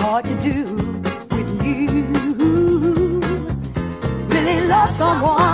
hard to do with you really love someone.